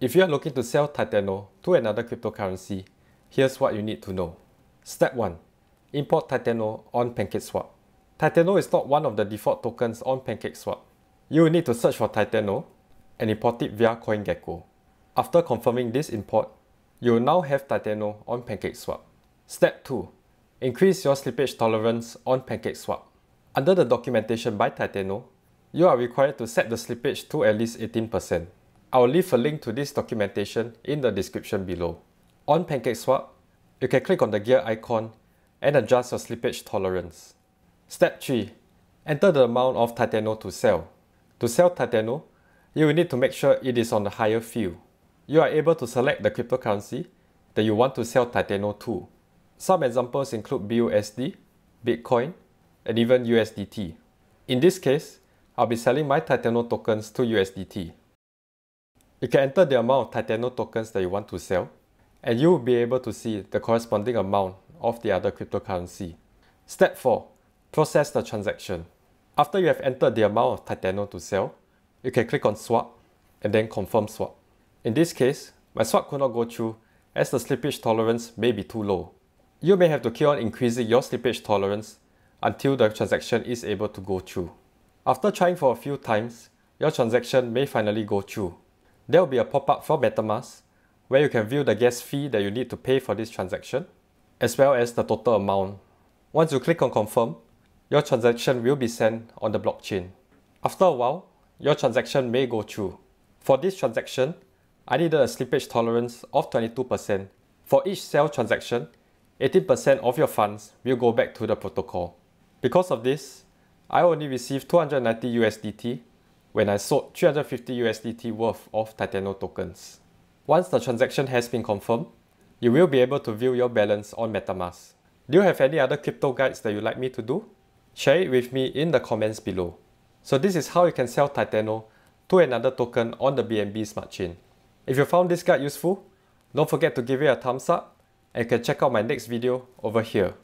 If you are looking to sell Titano to another cryptocurrency, here's what you need to know. Step 1. Import Titano on PancakeSwap. Titano is not one of the default tokens on PancakeSwap. You will need to search for Titano and import it via CoinGecko. After confirming this import, you will now have Titano on PancakeSwap. Step 2. Increase your slippage tolerance on PancakeSwap. Under the documentation by Titano, you are required to set the slippage to at least 18%. I will leave a link to this documentation in the description below. On PancakeSwap, you can click on the gear icon and adjust your slippage tolerance. Step 3. Enter the amount of Titano to sell. To sell Titano, you will need to make sure it is on the higher field. You are able to select the cryptocurrency that you want to sell Titano to. Some examples include BUSD, Bitcoin, and even USDT. In this case, I'll be selling my Titano tokens to USDT. You can enter the amount of Titano tokens that you want to sell, and you will be able to see the corresponding amount of the other cryptocurrency. Step 4. Process the transaction. After you have entered the amount of Titano to sell, you can click on Swap and then Confirm Swap. In this case, my swap could not go through as the slippage tolerance may be too low. You may have to keep on increasing your slippage tolerance until the transaction is able to go through. After trying for a few times, your transaction may finally go through there will be a pop-up for MetaMask where you can view the gas fee that you need to pay for this transaction, as well as the total amount. Once you click on confirm, your transaction will be sent on the blockchain. After a while, your transaction may go through. For this transaction, I needed a slippage tolerance of 22%. For each sell transaction, 18% of your funds will go back to the protocol. Because of this, I only received 290 USDT when I sold 350 USDT worth of Titano tokens. Once the transaction has been confirmed, you will be able to view your balance on MetaMask. Do you have any other crypto guides that you'd like me to do? Share it with me in the comments below. So this is how you can sell Titano to another token on the BNB Smart Chain. If you found this guide useful, don't forget to give it a thumbs up and you can check out my next video over here.